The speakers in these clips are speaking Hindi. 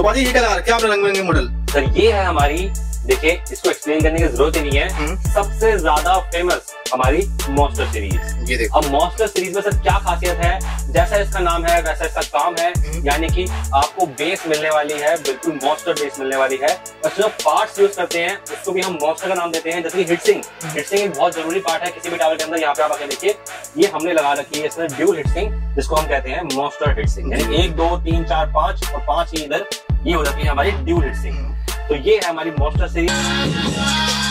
तो बाजी ये क्या लगा रखे आपने रंग बिरंगे मॉडल सर ये है हमारी देखिए इसको एक्सप्लेन करने की ज़रूरत ही नहीं है। हम्म। सबसे ज़्यादा फ़ेमस हमारी मॉन्स्टर सीरीज़ ये देखो। अब मॉन्स्टर सीरीज़ में सर क्या खासियत है? जैसा इसका नाम है वैसा इसका काम है। हम्म। यानी कि आपको बेस मिलने वाली है बिल्कुल मॉन्स्टर बेस मिलने वाली है। और जो पार्ट्स यूज़ करते हैं उसको भी हम मॉन्स्टर का नाम देते हैं जैसे कि हिटसिंग हम्म। हिटसिंग एक बहुत ज़रूरी पार्ट है किसी भी टावर के अंदर। यहाँ पे आप आगे देखिए ये हमने लगा रखी है इसमें ड्यूल हिटसिंग जिसको हम कहते हैं मॉन्स्टर हिटसिंग यानी एक दो तीन चार पाँच और पाँच ही इधर ये हो जाती है हमारी ड्यूल हिटसिंग तो ये है हमारी मॉन्स्टर सीरीज़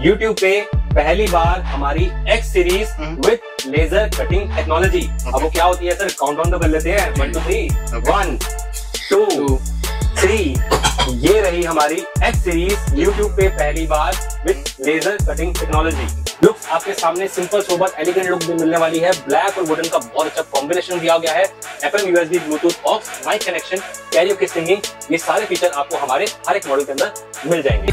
YouTube पे पहली बार हमारी X सीरीज़ हम्म। Laser cutting technology. अब वो क्या होती है सर? काउंटडाउन तो कर लेते हैं। One two three one two three ये रही हमारी X सीरीज़ YouTube पे पहली बार with laser cutting technology looks आपके सामने सिंपल सोबर एलिगेंट लुक भी मिलने वाली है। ब्लैक और वुडन का बहुत अच्छा कॉम्बिनेशन दिया गया है। FM USB Bluetooth aux mic connection karaoke की सिंगिंग ये सारे फीचर आपको हमारे हर एक मॉडल के अंदर मिल जाएँगे।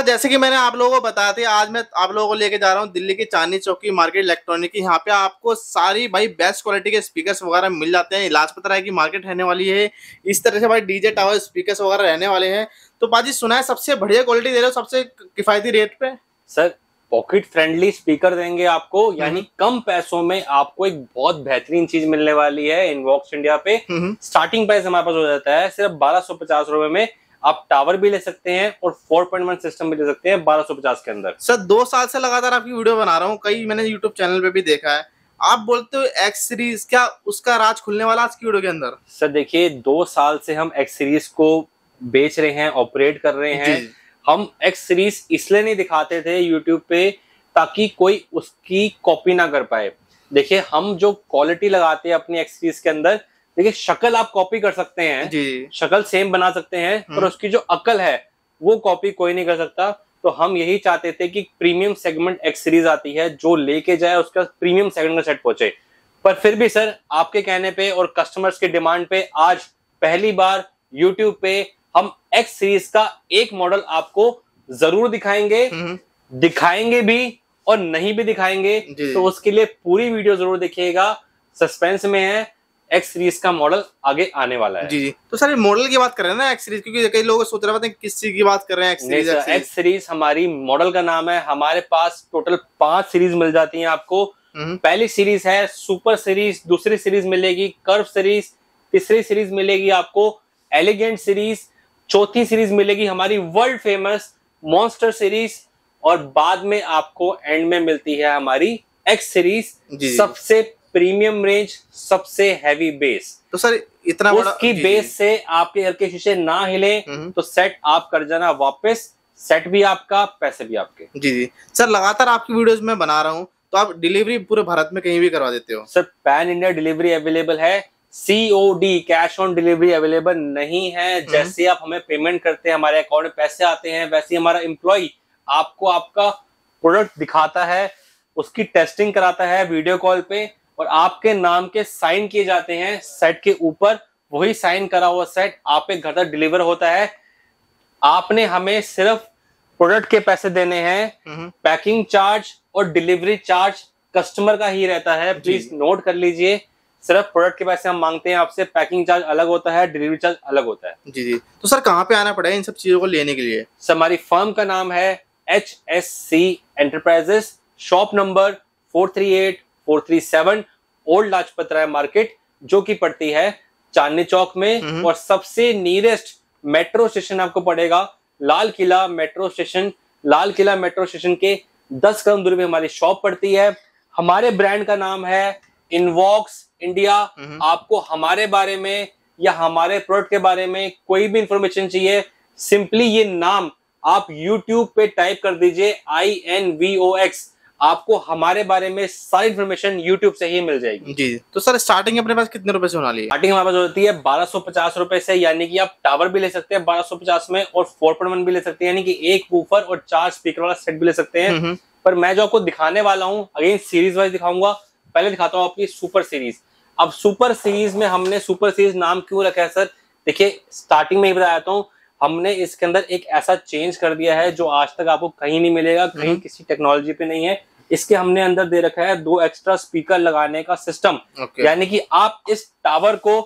और जैसे कि मैंने आप लोगों को बताया था आज मैं आप लोगों को लेके जा रहा हूँ दिल्ली की चांदनी चौक की मार्केट इलेक्ट्रॉनिक की। यहाँ पे आपको सारी भाई बेस्ट क्वालिटी के स्पीकर्स वगैरह मिल जाते हैं। लाजपत राय की मार्केट रहने वाली है। इस तरह से भाई डीजे टावर स्पीकर्स वगैरह रहने वाले हैं। तो बाजी सुना है सबसे बढ़िया क्वालिटी दे रहे हो सबसे किफायती रेट पे? सर पॉकेट फ्रेंडली स्पीकर देंगे आपको यानी कम पैसों में आपको एक बहुत बेहतरीन चीज़ मिलने वाली है इनवॉक्स इंडिया पे। हम्म, स्टार्टिंग प्राइस हमारे पास हो जाता है सिर्फ़ बारह सौ पचास रुपए में। आप टावर भी ले सकते हैं और 4.1 सिस्टम भी ले सकते हैं बारह सौ पचास के अंदर। सर दो साल से लगातार आपकी वीडियो बना रहा हूँ कई मैंने यूट्यूब चैनल पे भी देखा है। आप बोलते हो एक्स सीरीज़ क्या उसका राज खुलने वाला आज की वीडियो के अंदर? सर देखिए दो साल से हम एक्स सीरीज़ को बेच रहे हैं ऑपरेट कर रहे हैं। हम एक्स सीरीज़ इसलिए नहीं दिखाते थे यूट्यूब पे ताकि कोई उसकी कॉपी ना कर पाए। देखिए हम जो क्वालिटी लगाते हैं अपनी एक्स सीरीज़ के अंदर देखिए शक्ल आप कॉपी कर सकते हैं। जी। शक्ल सेम बना सकते हैं पर हम्म। उसकी जो अकल है वो कॉपी कोई नहीं कर सकता। तो हम यही चाहते थे कि प्रीमियम सेगमेंट एक्स सीरीज़ आती है जो लेके जाए उसका प्रीमियम सेगमेंट का सेट पहुँचे। पर फिर भी सर आपके कहने पे और कस्टमर्स के डिमांड पे आज पहली बार यूट्यूब पे हम एक्स सीरीज़ का एक मॉडल आपको ज़रूर दिखाएँगे। हम्म, दिखाएँगे भी और नहीं भी दिखाएँगे। तो उसके लिए पूरी वीडियो ज़रूर देखिएगा। सस्पेंस में है। एक्स सीरीज़ का मॉडल आगे आने वाला है। जी जी। तो सर मॉडल की बात कर रहे हैं ना एक्स सीरीज़ क्योंकि कई लोग सोच रहे हैं किस चीज़ की बात कर रहे हैं एक्स सीरीज़ एक्स सीरीज़ हमारी मॉडल का नाम है। हमारे पास टोटल पाँच सीरीज़ मिल जाती हैं आपको। हम्म, पहली सीरीज़ है सुपर सीरीज़ दूसरी सीरीज़ मिलेगी कर्व सीरीज़ तीसरी सीरीज़ मिलेगी आपको एलिगेंट सीरीज़ चौथी सीरीज़ मिलेगी हमारी वर्ल्ड फ़ेमस मॉन्स्टर सीरीज़ और बाद में आपको एंड में मिलती है हमारी एक्स सीरीज़ सबसे प्रीमियम रेंज सबसे हैवी बेस। तो सर इतना बड़ा उसकी बेस से आपके घर के शीशे ना हिले हम्म। तो सेट आप कर जाना वापस सेट भी आपका पैसे भी आपके। जी जी। सर लगातार आपकी वीडियोस में बना रहा हूँ तो आप डिलीवरी पूरे भारत में कहीं भी करवा देते हो? Sir pan India delivery available है COD cash on delivery available नहीं है। जैसे आप हमें पेमेंट करते हैं हमारे अकाउंट में पैसे आते हैं वैसे हमारा एम्प्लॉय आपको आपका प्रोडक्ट दिखाता है उसकी टेस्टिंग कराता है वीडियो कॉल पे। और आपके नाम के साइन किए जाते हैं सेट के ऊपर। वही साइन करा हुआ सेट आपके घर तक डिलीवर होता है। आपने हमें सिर्फ़ प्रोडक्ट के पैसे देने हैं। हम्म, पैकिंग चार्ज और डिलीवरी चार्ज कस्टमर का ही रहता है। प्लीज़ नोट कर लीजिए। सिर्फ़ प्रोडक्ट के पैसे हम मांगते हैं आपसे पैकिंग चार्ज अलग होता है डिलीवरी चार्ज अलग होता है। जी जी। तो सर कहाँ पे आना पड़ेगा इन सब चीज़ों को लेने के लिए? सर हमारी फर्म का नाम है H S C enterprises shop number four three eight four three seven old Lajpat Rai market जो कि पड़ती है चांदनी चौक में। हम्म। और सबसे नियरेस्ट मेट्रो स्टेशन आपको पड़ेगा Lal Qila metro station Lal Qila metro station के 10 कदम दूरी पे हमारी शॉप पड़ती है। हमारे ब्रांड का नाम है इनवॉक्स इंडिया हम्म। आपको हमारे बारे में या हमारे प्रोडक्ट के बारे में कोई भी इंफॉर्मेशन चाहिए सिंपली ये नाम आप YouTube पे टाइप कर दीजिए I N V O X आपको हमारे बारे में सारी इन्फॉर्मेशन यूट्यूब से ही मिल जाएगी। जी। तो सर स्टार्टिंग अपने पास कितने रुपए से होना ली? स्टार्टिंग हमारे पास होती है बारह सौ पचास रुपए से यानी कि आप टावर भी ले सकते हैं बारह सौ पचास में और फोर पॉइंट वन भी ले सकते हैं यानी कि एक वूफर और चार स्पीकर वाला सेट भी ले सकते हैं। पर मैं जो आपको दिखाने वाला हूँ अगेन सीरीज़ वाइज दिखाऊँगा। पहले दिखाता हूँ आपकी सुपर सीरीज़ अब सुपर सीरीज़ में हमने सुपर सीरीज़ नाम क्यों रखा है सर? देखिए स्टार्टिंग में ही बताया हूँ हमने इसके अंदर एक ऐसा चेंज कर दिया है जो आज तक आपको कहीं नहीं मिलेगा कहीं हम्म। किसी टेक्नोलॉजी पे नहीं है। इसके हमने अंदर दे रखा है दो एक्स्ट्रा स्पीकर लगाने का सिस्टम ओके यानी कि आप इस टावर को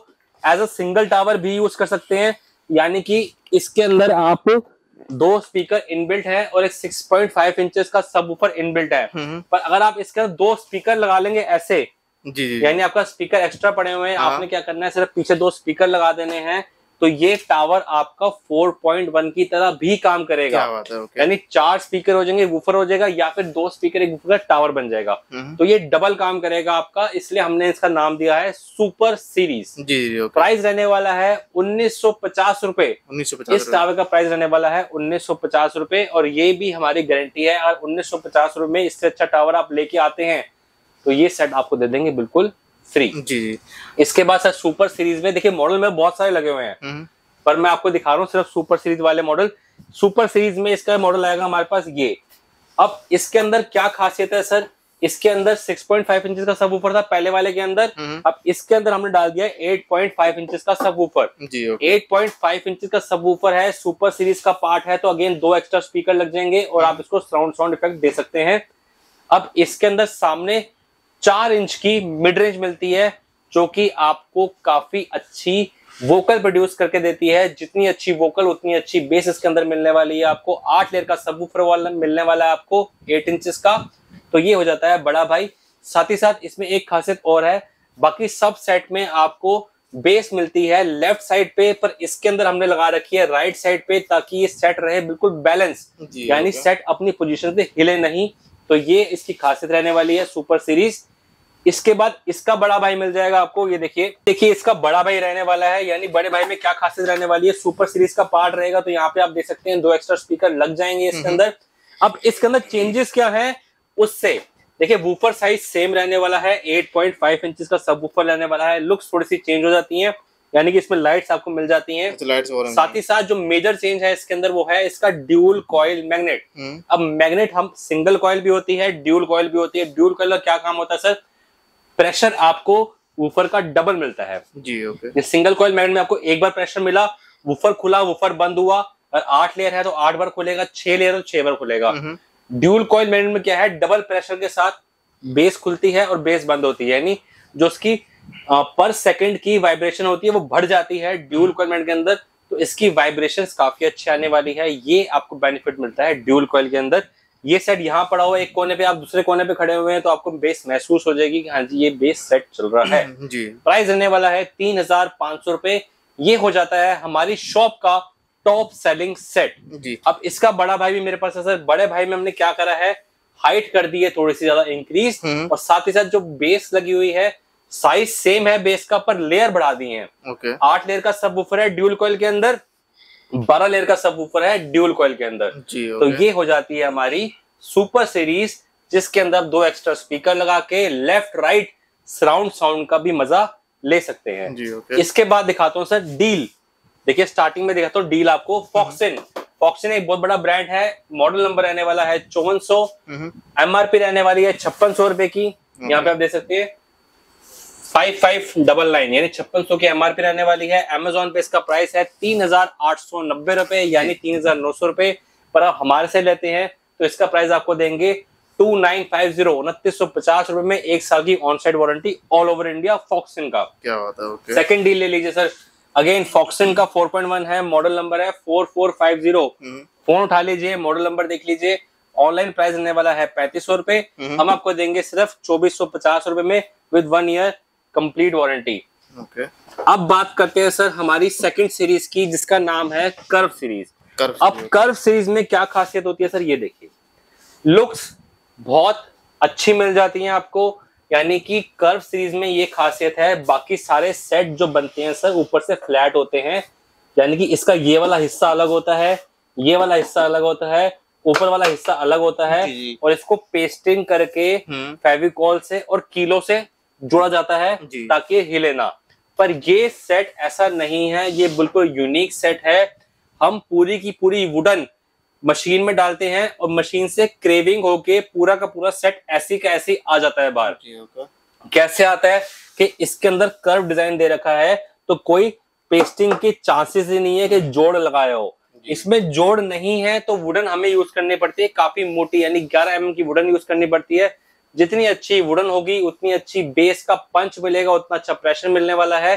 एज अ सिंगल टावर भी यूज़ कर सकते हैं। यानी कि इसके अंदर आप दो स्पीकर इनबिल्ट है और एक 6.5 इंचेस का सब ऊपर इनबिल्ट है। हम्म, पर अगर आप इसके अंदर दो स्पीकर लगा लेंगे ऐसे जी जी जी। यानी आपका स्पीकर एक्स्ट्रा पड़े हुए हैं हाँ। आपने क्या करना है सिर्फ़ पीछे दो स्पीकर लगा देने हैं। तो ये टावर आपका 4.1 की तरह भी काम करेगा। क्या बात है ओके यानी चार स्पीकर हो जाएँगे वूफर हो जाएगा या फिर दो स्पीकर एक वूफर का टावर बन जाएगा। हम्म, तो ये डबल काम करेगा आपका इसलिए हमने इसका नाम दिया है सुपर सीरीज़ जी जी प्राइस रहने वाला है उन्नीस सौ पचास रुपए। इस टावर का प्राइस रहने वाला है उन्नीस सौ पचास रुपए और ये भी हमारी गारंटी है। अगर उन्नीस सौ पचास रुपए में इससे अच्छा टावर आप लेके आते हैं तो ये सेट आपको दे देंगे बिल्कुल। फ्री जी जी। इसके बाद सर सुपर सीरीज़ में देखिए मॉडल में बहुत सारे लगे हुए हैं। हम्म, पर मैं आपको दिखा रहा हूँ सिर्फ़ सुपर सीरीज़ वाले मॉडल सुपर सीरीज़ में इसका मॉडल आएगा हमारे पास ये। अब इसके अंदर क्या खासियत है सर? इसके अंदर 6.5 इंचेस का सब ऊपर था पहले वाले के अंदर। हम्म, अब इसके अंदर हमने डाल दिया 8.5 इंचेस का सब ऊपर जी ओके 8.5 इंचेस का सब ऊपर है सुपर सीरीज़ का पार्ट है तो अगेन दो एक्स्ट्रा स्पीकर लग जाएँगे और आप इसको साउंड साउंड इफ़ेक्ट दे सकते हैं। अब इसके अंदर सामने चार इंच की मिड रेंज मिलती है जो कि आपको काफ़ी अच्छी वोकल प्रोड्यूस करके देती है। जितनी अच्छी वोकल उतनी अच्छी बेस इसके अंदर मिलने वाली है आपको। आठ लेयर का सब वाला मिलने वाला है आपको एट इंचेस का। तो ये हो जाता है बड़ा भाई। साथ ही साथ इसमें एक खासियत और है बाकी सब सेट में आपको बेस मिलती है लेफ़्ट साइड पे पर इसके अंदर हमने लगा रखी है राइट साइड पे ताकि ये सेट रहे बिल्कुल बैलेंस यानी सेट अपनी पोजीशन से हिले नहीं। तो ये इसकी खासियत रहने वाली है सुपर सीरीज़ इसके बाद इसका बड़ा भाई मिल जाएगा आपको ये देखिए। देखिए इसका बड़ा भाई रहने वाला है यानी बड़े भाई में क्या खासियत रहने वाली है? सुपर सीरीज़ का पार्ट रहेगा तो यहाँ पे आप देख सकते हैं दो एक्स्ट्रा स्पीकर लग जाएँगे इसके अंदर। अब इसके अंदर चेंजेस क्या है? उससे देखिए वूफर साइज़ सेम रहने वाला है 8.5 इंचेस का सब वूफर रहने वाला है। लुक्स थोड़ी सी चेंज हो जाती हैं यानी कि इसमें लाइट्स आपको मिल जाती हैं। अच्छा साथ ही साथ जो मेजर चेंज है इसके अंदर वो है इसका ड्यूल कॉइल मैग्नेट अब मैग्नेट हम सिंगल कॉयल भी होती है ड्यूल कॉयल भी होती है। ड्यूल कॉइल का क्या काम होता है सर प्रेशर आपको वूफर का डबल मिलता है। जी ओके सिंगल कॉइल मैग्नेट में आपको एक बार प्रेशर मिला वूफर खुला वूफर बंद हुआ और आठ लेयर है तो आठ बार खुलेगा छह लेयर तो छह बार खुलेगा। ड्यूल कॉइल मैग्नेट में क्या है? डबल प्रेशर के साथ बेस खुलती है और बेस बंद होती है। यानी जो उसकी पर सेकंड की वाइब्रेशन होती है वो बढ़ जाती है ड्यूल कॉइल मैग्नेट के अंदर। तो इसकी वाइब्रेशंस काफ़ी अच्छी आने वाली है। ये आपको बेनिफिट मिलता है ड्यूल कॉइल के अंदर। ये सेट यहाँ पड़ा हुआ एक कोने पे आप दूसरे कोने पे खड़े हुए हैं तो आपको बेस महसूस हो जाएगी कि हाँ जी ये बेस सेट चल रहा है। जी। प्राइस रहने वाला है तीन हज़ार पाँच सौ रुपए। ये हो जाता है हमारी शॉप का टॉप सेलिंग सेट जी। अब इसका बड़ा भाई भी मेरे पास है सर। बड़े भाई में हमने क्या करा है? हाइट कर दी है थोड़ी सी ज़्यादा इंक्रीज हम्म। और साथ ही साथ जो बेस लगी हुई है साइज़ सेम है बेस का पर लेयर बढ़ा दी है। आठ लेयर का सब है ड्यूल कॉइल के अंदर। बारह लेयर का सब ऊपर है ड्यूल कॉइल के अंदर। तो ये हो जाती है हमारी सुपर सीरीज़ जिसके अंदर आप दो एक्स्ट्रा स्पीकर लगा के लेफ़्ट राइट सराउंड साउंड का भी मज़ा ले सकते हैं। जी ओके इसके बाद दिखाता हूँ सर डील देखिए स्टार्टिंग में दिखाता हूँ डील आपको फॉक्सिन फॉक्सिन एक बहुत बड़ा ब्रांड है मॉडल नंबर रहने वाला है चौवन सौ। हम्म, एमआरपी रहने वाली है छप्पन सौ रुपए की। यहाँ पे आप देख सकते हैं फाइव फाइव डबल नाइन यानी छप्पन सौ की एमआरपी रहने वाली है। अमेजोन पे इसका प्राइस है तीन हज़ार आठ सौ नब्बे रुपए यानी तीन हज़ार नौ सौ रुपए पर आप हमारे से लेते हैं। तो इसका प्राइस आपको देंगे टू नाइन फाइव ज़ीरो उनतीस सौ पचास रुपए में एक साल की on side warranty all over India Foxin का। क्या बात है ओके सेकंड डील ले लीजिए सर अगेन फॉक्सिन का 4.1 है मॉडल नंबर है 4450 हम्म, फ़ोन उठा लीजिए मॉडल नंबर देख लीजिए। ऑनलाइन प्राइस रहने वाला है पैंतीस सौ रुपए। हम्म। हम आपको देंगे सिर्फ़ चौबीस सौ पचास रुपए में with one year complete warranty okay अब बात करते हैं सर हमारी सेकंड सीरीज़ की जिसका नाम है कर्व सीरीज़ कर अब कर्व सीरीज़ में क्या खासियत होती है सर ये देखिए। लुक्स बहुत अच्छी मिल जाती हैं आपको यानी कि कर्व सीरीज़ में ये खासियत है बाकी सारे सेट जो बनते हैं सर ऊपर से फ्लैट होते हैं यानी कि इसका ये वाला हिस्सा अलग होता है ये वाला हिस्सा अलग होता है ऊपर वाला हिस्सा अलग होता है। और इसको पेस्टिंग करके हम्म। फेविकॉल से और कीलो से जोड़ा जाता है ताकि हिले ना। पर ये सेट ऐसा नहीं है ये बिल्कुल यूनिक सेट है। हम पूरी की पूरी वुडन मशीन में डालते हैं और मशीन से क्रेविंग होके पूरा का पूरा सेट ऐसी का ऐसी आ जाता है बाहर। कैसे आता है कि इसके अंदर कर्व डिज़ाइन दे रखा है तो कोई पेस्टिंग के चांसेस ही नहीं है कि जोड़ लगाया हो। इसमें जोड़ नहीं है तो वुडन हमें यूज़ करनी पड़ती है काफ़ी मोटी यानी 11 एम की वुडन यूज़ करनी पड़ती है। जितनी अच्छी वुडन होगी, उतनी अच्छी बेस का पंच मिलेगा, उतना अच्छा प्रेशर मिलने वाला है।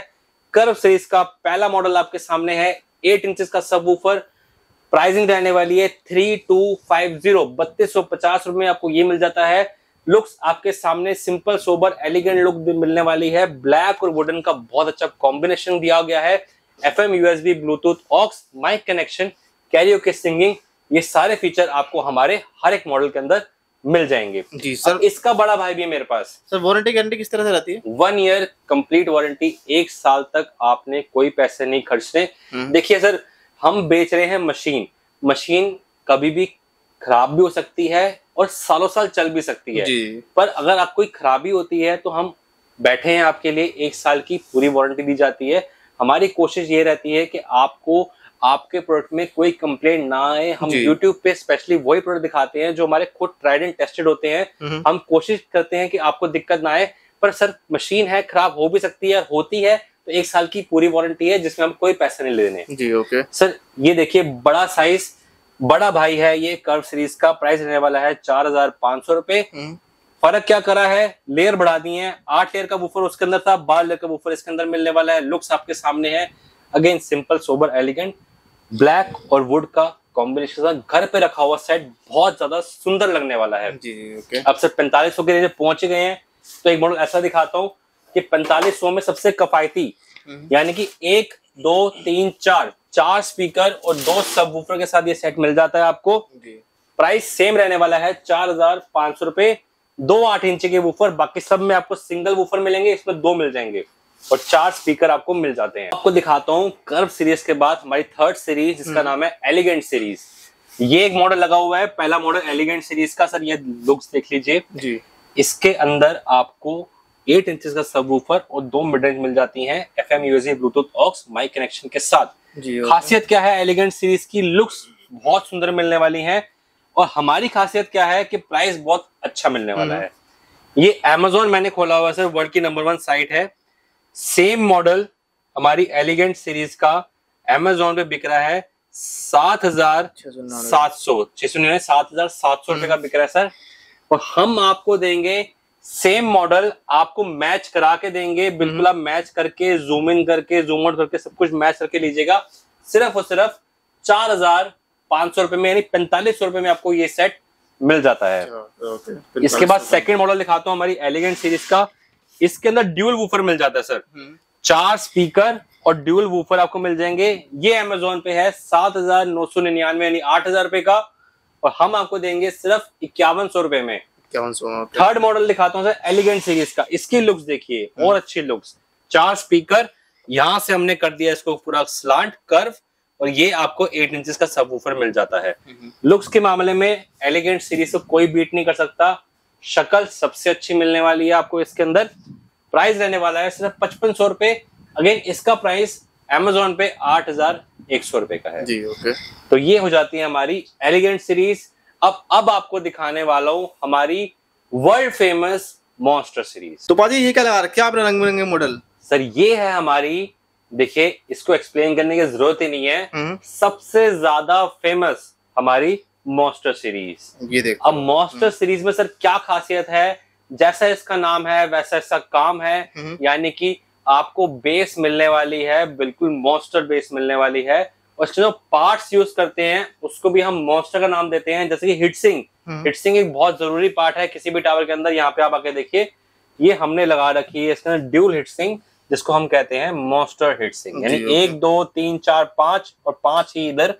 कर्व सीरीज़ का पहला मॉडल आपके सामने है एट इंचेस का सब वूफर प्राइसिंग रहने वाली है थ्री टू फाइव ज़ीरो बत्तीस सौ पचास रुपए में आपको ये मिल जाता है। लुक्स आपके सामने सिंपल सोबर एलिगेंट लुक मिलने वाली है। ब्लैक और वुडन का बहुत अच्छा कॉम्बिनेशन दिया गया है। F M Bluetooth aux mic connection karaoke के सिंगिंग ये सारे फीचर आपको हमारे हर एक मॉडल के अंदर मिल जाएँगे। जी सर। इसका बड़ा भाई भी है मेरे पास। सर वारंटी गारंटी किस तरह से रहती है? वन ईयर कंप्लीट वारंटी एक साल तक आपने कोई पैसे नहीं खर्चने। हम्म। देखिए सर हम बेच रहे हैं मशीन। मशीन कभी भी खराब भी हो सकती है और सालों साल चल भी सकती है। जी। पर अगर आप कोई खराबी होती है तो हम बैठे हैं आपके लिए एक साल की पूरी वारंटी दी जाती है। हमारी कोशिश ये रहती है कि आपको आपके प्रोडक्ट में कोई कंप्लेंट ना आए हम। यूट्यूब पे स्पेशली वही प्रोडक्ट दिखाते हैं जो हमारे खुद ट्राइड एंड टेस्टेड होते हैं। हम्म। हम कोशिश करते हैं कि आपको दिक्कत ना आए पर सर मशीन है खराब हो भी सकती है होती है तो एक साल की पूरी वारंटी है जिसमें हम कोई पैसे नहीं लेने। जी ओके सर ये देखिए बड़ा साइज़ बड़ा भाई है ये कर्व सीरीज़ का प्राइस रहने वाला है चार हज़ार पाँच सौ रुपए हम्म। फ़र्क क्या करा है? लेयर बढ़ा दी है। आठ लेयर का वूफर उसके अंदर था बारह लेयर का वूफर इसके अंदर मिलने वाला है। लुक्स आपके सामने है। Again simple sober elegant black और वुड का कॉम्बिनेशन घर पे रखा हुआ सेट बहुत ज़्यादा सुंदर लगने वाला है। जी ओके अब सर पैंतालीस सौ के रेंज पहुँच गए हैं तो एक मॉडल ऐसा दिखाता हूँ कि पैंतालीस सौ में सबसे कफायती हम्म। यानी कि एक दो तीन चार चार स्पीकर और दो सब वूफर के साथ ये सेट मिल जाता है आपको। जी। प्राइस सेम रहने वाला है चार हज़ार पाँच सौ रुपए दो आठ इंच के वूफर बाकी सब में आपको सिंगल वूफर मिलेंगे इसमें दो मिल जाएँगे। और चार स्पीकर आपको मिल जाते हैं। आपको दिखाता हूँ कर्व सीरीज़ के बाद हमारी थर्ड सीरीज़ जिसका नाम है एलिगेंट सीरीज़ ये एक मॉडल लगा हुआ है पहला मॉडल एलिगेंट सीरीज़ का। सर ये लुक्स देख लीजिए। जी। इसके अंदर आपको एट इंच का सब वूफर और दो मिड रेंज मिल जाती हैं F M USB Bluetooth aux mic connection के साथ। खासियत क्या है एलिगेंट सीरीज़ की? लुक्स बहुत सुंदर मिलने वाली हैं और हमारी खासियत क्या है कि प्राइस बहुत अच्छा मिलने वाला है। ये Amazon मैंने खोला हुआ सर। वर्ल्ड की नंबर वन साइट है। सेम मॉडल हमारी एलिगेंट सीरीज़ का एमेजोन पे बिक रहा है सात हज़ार। सात सौ। छह सौ निन्यानवे सात हज़ार सात सौ रुपए का बिक रहा है सर। और हम आपको देंगे सेम मॉडल आपको मैच करा के देंगे। बिल्कुल आप मैच करके जूम इन करके जूम आउट करके सब कुछ मैच करके लीजिएगा। सिर्फ़ और सिर्फ़ चार हज़ार पाँच सौ रुपए में यानी पैंतालीस सौ रुपए में आपको ये सेट मिल जाता है। अच्छा, इसके बाद सेकंड मॉडल दिखाता हूँ हमारी एलिगेंट सीरीज़ का। इसके अंदर ड्यूल वूफर मिल जाता है सर हम्म। चार स्पीकर और ड्यूल वूफर आपको मिल जाएँगे। ये अमेजोन पे है सात हज़ार नौ सौ निन्यानवे यानी आठ हज़ार रुपए का। और हम आपको देंगे सिर्फ़ इक्यावन सौ रुपए में। इक्यावन सौ थर्ड मॉडल दिखाता हूँ सर एलिगेंट सीरीज़ का। इसकी लुक्स देखिए और अच्छी लुक्स चार स्पीकर यहाँ से हमने कर दिया इसको पूरा स्लांट कर्व और ये आपको एट इंचेस का सबवूफर मिल जाता है। हम्म। लुक्स के मामले में एलिगेंट सीरीज़ को कोई बीट नहीं कर सकता। शक्ल सबसे अच्छी मिलने वाली है आपको इसके अंदर। प्राइस रहने वाला है सिर्फ़ पचपन सौ रुपए। अगेन इसका प्राइस Amazon पे आठ हज़ार एक सौ रुपए का है। जी ओके तो ये हो जाती है हमारी एलिगेंट सीरीज़ अब अब आपको दिखाने वाला हूँ हमारी वर्ल्ड फ़ेमस मॉन्स्टर सीरीज़ तो पाजी ये क्या लगा रखे आपने रंग बिरंगे मॉडल सर ये है हमारी देखिए इसको एक्सप्लेन करने की ज़रूरत ही नहीं है। हम्म। सबसे ज़्यादा फ़ेमस हमारी मॉन्स्टर सीरीज़ ये देखो। अब मॉन्स्टर सीरीज़ में सर क्या खासियत है? जैसा इसका नाम है वैसा इसका काम है। हम्म। यानी कि आपको बेस मिलने वाली है बिल्कुल मॉन्स्टर बेस मिलने वाली है। और जो पार्ट्स यूज़ करते हैं उसको भी हम मॉन्स्टर का नाम देते हैं जैसे कि हिटसिंग हम्म। हिटसिंग एक बहुत ज़रूरी पार्ट है किसी भी टावर के अंदर। यहाँ पे आप आके देखिए ये हमने लगा रखी है इसके अंदर ड्यूल हिटसिंग जिसको हम कहते हैं मॉन्स्टर हिटसिंग यानी एक दो तीन चार पाँच और पाँच ही इधर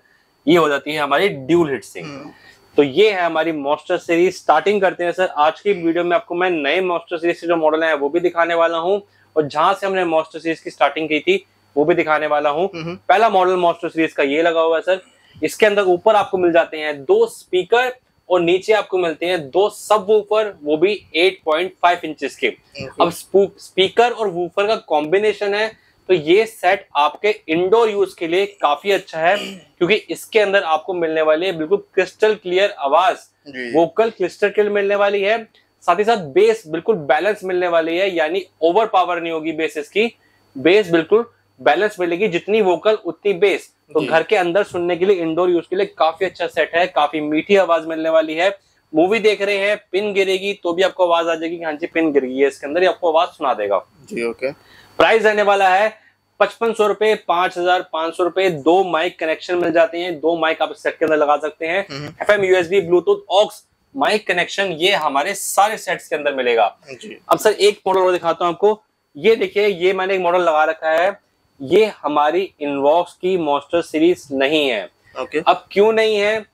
ये हो जाती है हमारी ड्यूल हिटसिंग हम्म। तो ये है हमारी मॉन्स्टर सीरीज़। स्टार्टिंग करते हैं सर आज की वीडियो में आपको मैं नए मॉन्स्टर सीरीज़ के जो मॉडल है वो भी दिखाने वाला हूँ और जहाँ से हमने मॉन्स्टर सीरीज़ की स्टार्टिंग की थी वो भी दिखाने वाला हूँ। हम्म। पहला मॉडल मॉन्स्टर सीरीज़ का ये लगा हुआ है सर। इसके अंदर ऊपर आपको मिल जाते हैं दो स्पीकर और नीचे आपको मिलते हैं दो सब वूफर वो भी 8.5 इंचेस के। अब स्पीकर और वूफर का कॉम्बिनेशन है। तो ये सेट आपके इंडोर यूज़ के लिए काफ़ी अच्छा है क्योंकि इसके अंदर आपको मिलने वाली है बिल्कुल क्रिस्टल क्लियर आवाज़। वोकल क्रिस्टल क्लियर मिलने वाली है साथ ही साथ बेस बिल्कुल बैलेंस मिलने वाली है यानी ओवर पावर नहीं होगी बेस इसकी। बेस बिल्कुल बैलेंस मिलेगी जितनी वोकल उतनी बेस तो घर के अंदर सुनने के लिए इंडोर यूज़ के लिए काफ़ी अच्छा सेट है काफ़ी मीठी आवाज़ मिलने वाली है। मूवी देख रहे हैं पिन गिरेगी तो भी आपको आवाज़ आ जाएगी हाँ जी पिन गिर गई है इसके अंदर आपको आवाज़ सुना देगा। जी ओके प्राइस रहने वाला है पचपन सौ रुपए पाँच हज़ार पाँच सौ रुपए। दो माइक कनेक्शन मिल जाते हैं दो माइक आप सेट के अंदर लगा सकते हैं। F M USB Bluetooth aux mic connection ये हमारे सारे सेट्स के अंदर मिलेगा। अब सर एक मॉडल और दिखाता हूँ आपको। ये देखिए ये मैंने एक मॉडल लगा रखा है। ये हमारी इनवॉक्स की मॉस्टर सीरीज़ नहीं है। ओके। अब क्यों नहीं है?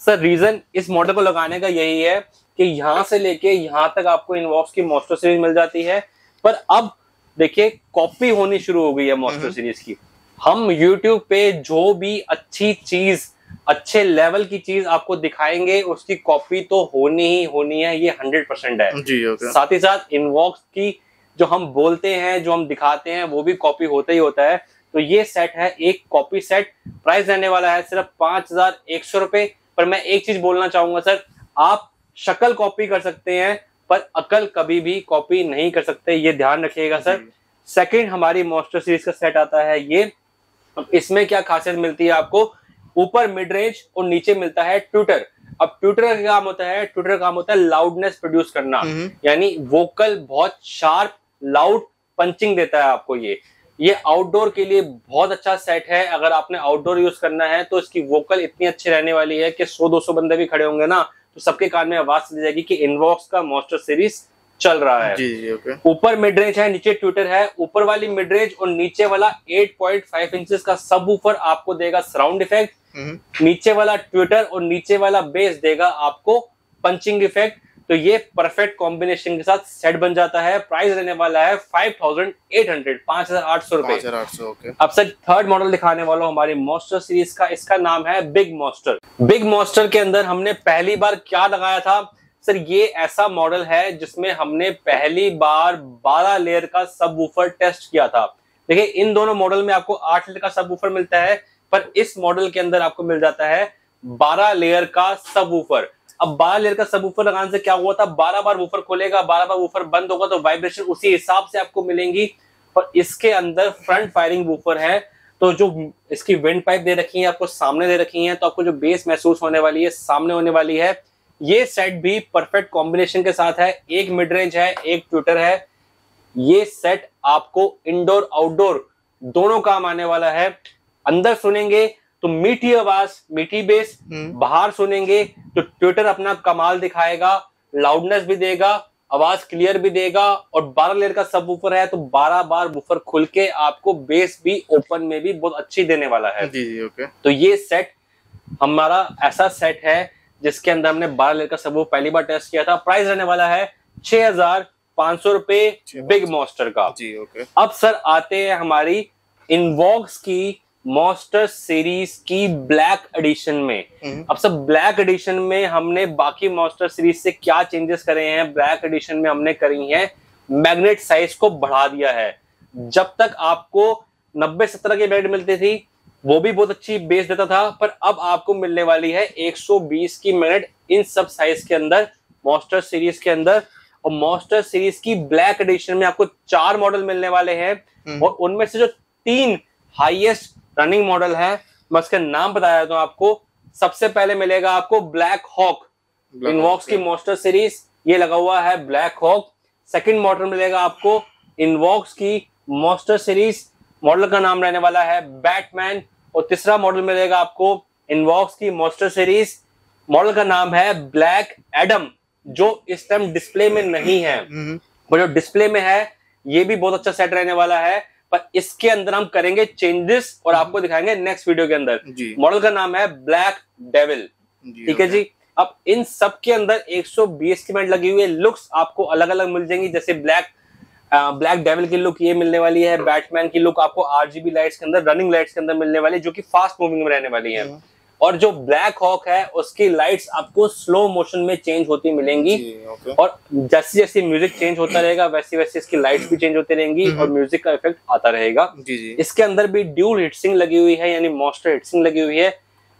सर रीजन इस मॉडल को लगाने का यही है कि यहाँ से लेके यहाँ तक आपको इनवॉक्स की मॉस्टर सीरीज़ मिल जाती है। पर अब देखिए कॉपी होनी शुरू हो गई है मॉस्टर सीरीज़ की। हम यूट्यूब पे जो भी अच्छी चीज़ अच्छे लेवल की चीज़ आपको दिखाएँगे उसकी कॉपी तो होनी ही होनी है ये हंड्रेड परसेंट है। जी साथ ही साथ इनवॉक्स की जो हम बोलते हैं जो हम दिखाते हैं वो भी कॉपी होता ही होता है। तो ये सेट है एक कॉपी सेट प्राइस रहने वाला है सिर्फ़ पाँच हज़ार एक सौ रुपए। पर मैं एक चीज़ बोलना चाहूँगा सर आप शक्ल कॉपी कर सकते हैं। पर अकल कभी भी कॉपी नहीं कर सकते ये ध्यान रखिएगा सर। सेकंड हमारी मॉस्टर सीरीज़ का सेट आता है ये इसमें क्या खासियत मिलती है आपको? ऊपर मिड रेंज और नीचे मिलता है ट्विटर अब ट्विटर का काम होता है ट्विटर का काम होता है लाउडनेस प्रोड्यूस करना। हम्म। यानी वोकल बहुत शार्प लाउड पंचिंग देता है आपको ये। ये आउटडोर के लिए बहुत अच्छा सेट है। अगर आपने आउटडोर यूज़ करना है तो इसकी वोकल इतनी अच्छी रहने वाली है कि 100-200 बंदे भी खड़े होंगे ना। तो सबके कान में आवाज़ चली जाएगी कि इनबॉक्स का मॉस्टर सीरीज़ चल रहा है। जी जी ओके ऊपर मिड रेंज है नीचे ट्विटर है। ऊपर वाली मिड रेंज और नीचे वाला 8.5 इंचेस का सब ऊपर आपको देगा सराउंड इफ़ेक्ट हम्म। नीचे वाला ट्विटर और नीचे वाला बेस देगा आपको पंचिंग इफ़ेक्ट तो ये परफेक्ट कॉम्बिनेशन के साथ सेट बन जाता है। प्राइस रहने वाला है फाइव थाउज़ेंड एट हंड्रेड पाँच हज़ार आठ सौ रुपए। अब सर थर्ड मॉडल दिखाने वाला हमारी मॉस्टर सीरीज़ का। इसका नाम है बिग मॉस्टर बिग मॉस्टर के अंदर हमने पहली बार क्या लगाया था? सर ये ऐसा मॉडल है जिसमें हमने पहली बार 12 लेयर का सब टेस्ट किया था। देखिए इन दोनों मॉडल में आपको 8 लेयर का सब मिलता है पर इस मॉडल के अंदर आपको मिल जाता है 12 लेयर का सब अब बारह लेयर का सब ऊपर लगाने से क्या हुआ था? बारह बार वूफर खोलेगा, बारह बार वूफर बंद होगा तो वाइब्रेशन उसी हिसाब से आपको मिलेंगी। और इसके अंदर फ्रंट फायरिंग वूफर है। तो जो इसकी विंड पाइप दे रखी है, आपको सामने दे रखी है तो आपको जो बेस महसूस होने वाली है, सामने होने वाली है। ये सेट भी परफेक्ट कॉम्बिनेशन के साथ है। एक मिड रेंज है, एक ट्विटर है। ये सेट आपको इंडोर आउटडोर दोनों काम आने वाला है। अंदर सुनेंगे तो मीठी आवाज़ मीठी बेस हम्म। बाहर सुनेंगे तो ट्विटर अपना कमाल दिखाएगा लाउडनेस भी देगा आवाज़ क्लियर भी देगा और बारह लेयर का सब ऊपर है तो बारह बार बुफर खुल के आपको बेस भी ओपन में भी बहुत अच्छी देने वाला है। जी जी ओके तो ये सेट हमारा ऐसा सेट है जिसके अंदर हमने बारह लेयर का सब पहली बार टेस्ट किया था। प्राइस रहने वाला है छह हज़ार पाँच सौ रुपए बिग मॉस्टर का। जी ओके अब सर आते हैं हमारी इनवॉक्स की मॉस्टर सीरीज़ की ब्लैक एडिशन में हम्म। अब सब ब्लैक एडिशन में हमने बाकी मॉस्टर सीरीज़ से क्या चेंजेस करे हैं ब्लैक एडिशन में हमने करी है मैग्नेट साइज़ को बढ़ा दिया है जब तक आपको 90 सत्रह की मैग्नेट मिलती थी वो भी बहुत अच्छी बेस देता था पर अब आपको मिलने वाली है 120 की मैग्नेट इन सब साइज़ के अंदर मॉस्टर सीरीज़ के अंदर और मॉस्टर सीरीज़ की ब्लैक एडिशन में आपको चार मॉडल मिलने वाले हैं हम्म। और उनमें से जो तीन हाईएस्ट रनिंग मॉडल है। मैं उसका नाम बताया देता हूँ आपको। सबसे पहले मिलेगा आपको ब्लैक हॉक इनवॉक्स की मॉस्टर सीरीज़ ये लगा हुआ है ब्लैक हॉक सेकंड मॉडल मिलेगा आपको इनवॉक्स की मॉस्टर सीरीज़ मॉडल का नाम रहने वाला है बैटमैन और तीसरा मॉडल मिलेगा आपको इनवॉक्स की मॉस्टर सीरीज़ मॉडल का नाम है ब्लैक एडम जो इस टाइम डिस्प्ले में नहीं है। हम्म। पर जो डिस्प्ले में है ये भी बहुत अच्छा सेट रहने वाला है। पर इसके अंदर हम करेंगे चेंजेस और आपको दिखाएँगे नेक्स्ट वीडियो के अंदर। मॉडल का नाम है ब्लैक डेविल ठीक है जी? अब इन सब के अंदर 120 की मिनट लगी हुई है। लुक्स आपको अलग अलग मिल जाएँगी। जैसे ब्लैक ब्लैक डेविल की लुक ये मिलने वाली है। बैटमैन की लुक आपको आरजीबी लाइट्स के अंदर रनिंग लाइट्स के अंदर मिलने वाली है जो कि फास्ट मूविंग में रहने वाली है। और जो ब्लैक हॉक है उसकी लाइट्स आपको स्लो मोशन में चेंज होती मिलेंगी। और जैसे जैसे म्यूज़िक चेंज होता रहेगा वैसे वैसे इसकी लाइट्स भी चेंज होती रहेंगी और म्यूज़िक का इफ़ेक्ट आता रहेगा। जी जी. इसके अंदर भी ड्यूल हिटसिंग लगी हुई है यानी मॉस्टर हिटसिंग लगी हुई है।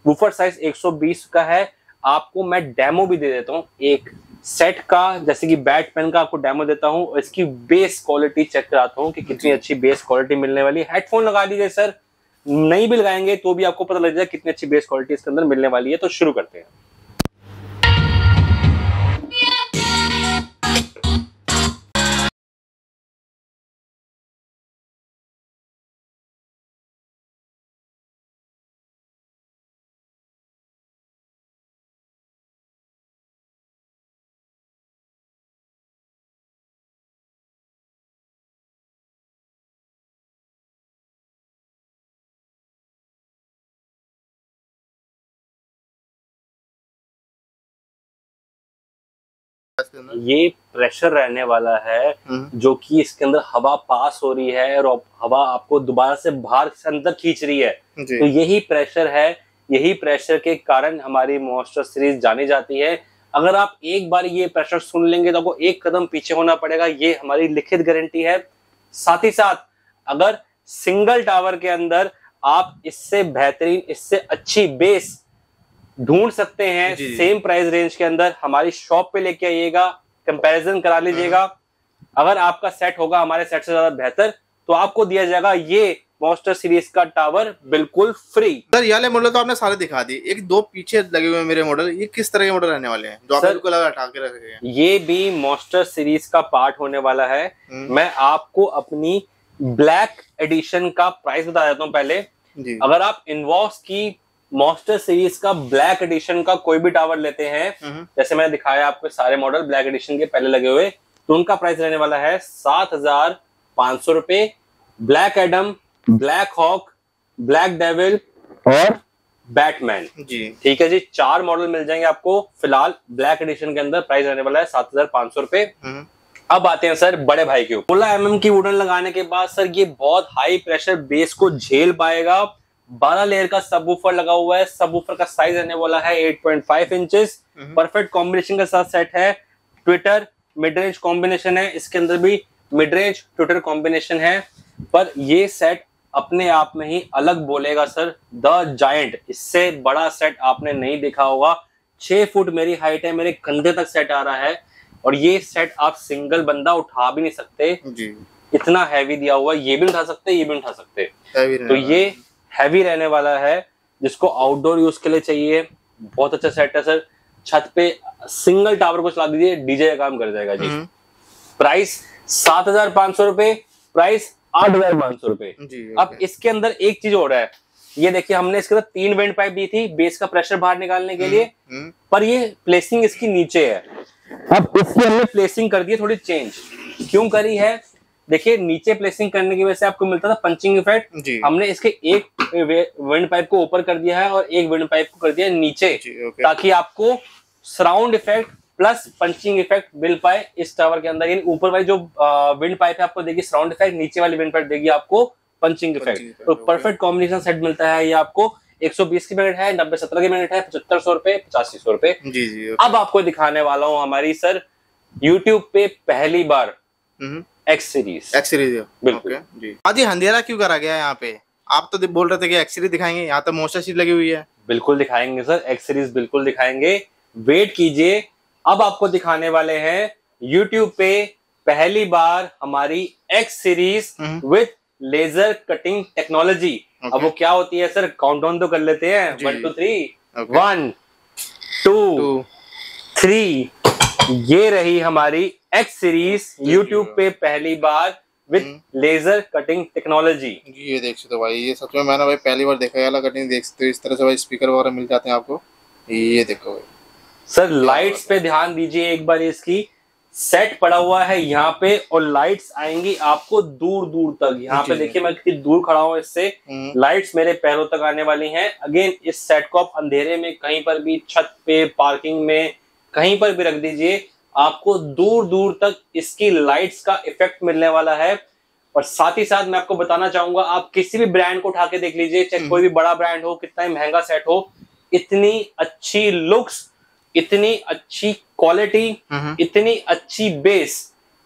वूफर साइज़ 120 का है। आपको मैं डेमो भी दे देता हूँ। एक सेट का जैसे कि बैट पेन का आपको डेमो देता हूँ। इसकी बेस क्वालिटी चेक कराता हूँ कि कितनी अच्छी बेस क्वालिटी मिलने वाली हेडफोन लगा लीजिए सर नहीं भी लगाएँगे तो भी आपको पता लग जाएगा कितनी अच्छी बेस क्वालिटी इसके अंदर मिलने वाली है तो शुरू करते हैं। ये प्रेशर रहने वाला है हम्म, जो कि इसके अंदर हवा पास हो रही है और हवा आपको दोबारा से बाहर से अंदर खींच रही है। तो यही प्रेशर है यही प्रेशर के कारण हमारी मॉन्स्टर सीरीज़ जानी जाती है। अगर आप एक बार ये प्रेशर सुन लेंगे तो आपको एक कदम पीछे होना पड़ेगा ये हमारी लिखित गारंटी है। साथ ही साथ अगर सिंगल टावर के अंदर आप इससे बेहतरीन इससे अच्छी बेस ढूंढ सकते हैं। सेम प्राइस रेंज के अंदर हमारी शॉप पे लेके आइएगा कंपैरिजन करा लीजिएगा। अगर आपका सेट होगा हमारे सेट से ज़्यादा बेहतर तो आपको दिया जाएगा ये मॉन्स्टर सीरीज़ का टावर बिल्कुल फ्री सर ये मॉडल तो आपने सारे दिखा दिए। एक दो पीछे लगे हुए मेरे मॉडल ये किस तरह के मॉडल रहने वाले हैं जो सर- बिल्कुल लगा हटा के रखे हैं? ये भी मॉन्स्टर सीरीज़ का पार्ट होने वाला है। हम्म। मैं आपको अपनी ब्लैक एडिशन का प्राइस बता देता हूँ पहले। जी। अगर आप इनवॉक्स की मॉन्स्टर सीरीज़ का ब्लैक एडिशन का कोई भी टावर लेते हैं हम्म, जैसे मैंने दिखाया आपको सारे मॉडल ब्लैक एडिशन के पहले लगे हुए तो उनका प्राइस रहने वाला है सात हज़ार पाँच सौ रुपए। Black Adam Black Hawk Black Devil और बैटमैन जी। ठीक है जी चार मॉडल मिल जाएँगे आपको। फ़िलहाल ब्लैक एडिशन के अंदर प्राइस रहने वाला है सात हज़ार पाँच सौ रुपए। हम्म, अब आते हैं सर बड़े भाई के ऊपर सोलह एम की वुडन लगाने के बाद सर ये बहुत हाई प्रेशर बेस को झेल पाएगा। 12 लेयर का सबवूफर लगा हुआ है। सबवूफर का साइज़ रहने वाला है 8.5 इंचेस हम्म। परफेक्ट कॉम्बिनेशन के साथ सेट है। ट्विटर मिड रेंज कॉम्बिनेशन है। इसके अंदर भी मिड रेंज ट्विटर कॉम्बिनेशन है। पर ये सेट अपने आप में ही अलग बोलेगा सर द जायंट इससे बड़ा सेट आपने नहीं देखा होगा। छह फुट मेरी हाइट है मेरे कंधे तक सेट आ रहा है। और ये सेट आप सिंगल बंदा उठा भी नहीं सकते। जी। इतना हैवी दिया हुआ ये भी उठा सकते ये भी उठा सकते। तो ये। हैवी रहने वाला है जिसको आउटडोर यूज़ के लिए चाहिए। बहुत अच्छा सेट है सर। छत पे सिंगल टावर को चला दीजिए डीजे का काम कर जाएगा जी। हम्म, प्राइस सात हज़ार पाँच सौ रुपए प्राइस आठ हज़ार पाँच सौ रुपए। अब इसके अंदर एक चीज़ हो रहा है। ये देखिए हमने इसके अंदर तीन वेंट पाइप दी थी बेस का प्रेशर बाहर निकालने के लिए। हम्म, पर ये प्लेसिंग इसकी नीचे है। अब इसकी हमने प्लेसिंग कर दी है थोड़ी चेंज क्यों करी है? देखिए नीचे प्लेसिंग करने की वजह से आपको मिलता था पंचिंग इफ़ेक्ट हमने इसके एक विंड पाइप को ऊपर कर दिया है और एक विंड पाइप को कर दिया है नीचे ताकि आपको surround effect plus punching effect मिल पाए इस टावर के अंदर। यानी ऊपर वाली जो विंड पाइप है आपको देगी सराउंड इफ़ेक्ट नीचे वाली विंड पाइप देगी आपको पंचिंग इफ़ेक्ट तो परफेक्ट कॉम्बिनेशन सेट मिलता है ये आपको 120 की मिनट है नब्बे सत्रह की मिनट है पचहत्तर सौ रुपए पचासी सौ रुपए। जी जी अब आपको दिखाने वाला हूँ हमारी सर YouTube पे पहली बार हम्म, एक्स सीरीज़ एक्स सीरीज़ बिल्कुल। जी। अंधेरा क्यों करा गया है यहाँ पे? आप तो बोल रहे थे कि एक्स सीरीज़ दिखाएँगे यहाँ तो मोस्टर सीट लगी हुई है। बिल्कुल दिखाएँगे सर एक्स सीरीज़ बिल्कुल दिखाएँगे। वेट कीजिए। अब आपको दिखाने वाले हैं YouTube पे पहली बार हमारी X series. With laser cutting technology अब वो क्या होती है सर काउंट काउंटडाउन तो कर लेते हैं। One two three one two three ये रही हमारी एक्स सीरीज़ यूट्यूब पे पहली बार with hmm. Laser cutting technology ये देख सकते हो भाई ये सच में मैंने भाई पहली बार देखा है कटिंग देख सकते हो इस तरह से भाई स्पीकर वगैरह मिल जाते हैं आपको। ये देखो भाई। सर लाइट्स पे ध्यान दीजिए एक बार इसकी। सेट पड़ा हुआ है यहाँ पे और लाइट्स आएँगी आपको दूर दूर तक। यहाँ पे। देखिए मैं कितनी दूर खड़ा हूँ इससे। हम्म, लाइट्स मेरे पैरों तक आने वाली हैं। अगेन इस सेट को आप अंधेरे में कहीं पर भी छत पे पार्किंग में कहीं पर भी रख दीजिए आपको दूर दूर तक इसकी लाइट्स का इफ़ेक्ट मिलने वाला है और साथ ही साथ मैं आपको बताना चाहूँगा आप किसी भी ब्रांड को उठा के देख लीजिए चाहे हम्म। कोई भी बड़ा ब्रांड हो कितना ही महँगा सेट हो इतनी अच्छी लुक्स इतनी अच्छी क्वालिटी हम्म। इतनी अच्छी बेस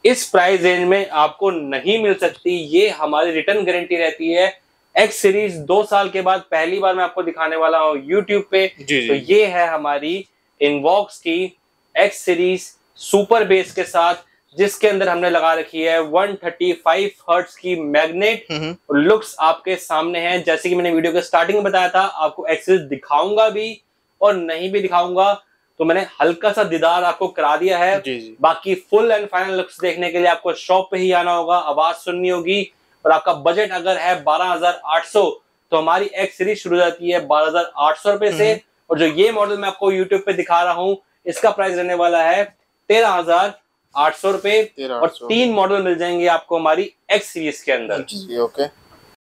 इस प्राइस रेंज में आपको नहीं मिल सकती ये हमारी रिटर्न गारंटी रहती है एक्स सीरीज़ दो साल के बाद पहली बार मैं आपको दिखाने वाला हूँ यूट्यूब पे जी, जी। तो ये है हमारी इनबॉक्स की एक्स सीरीज़ सुपर बेस के साथ जिसके अंदर हमने लगा रखी है 135 हर्ट्ज की मैग्नेट हम्म। लुक्स आपके सामने हैं। जैसे कि मैंने वीडियो के स्टार्टिंग में बताया था आपको एक्सेस दिखाऊँगा भी और नहीं भी दिखाऊँगा तो मैंने हल्का सा दीदार आपको करा दिया है। जी जी। बाकी फुल एंड फाइनल लुक्स देखने के लिए आपको शॉप पे ही आना होगा आवाज़ सुननी होगी। और आपका बजट अगर है 12,800 तो हमारी एक्स सीरीज़ शुरू हो जाती है 12,800 रुपए से। और जो ये मॉडल मैं आपको यूट्यूब पे दिखा रहा हूँ इसका प्राइस रहने वाला है तेरह हज़ार आठ सौ रुपए और तीन मॉडल मिल जाएँगे आपको हमारी एक्स सीरीज़ के अंदर। ओके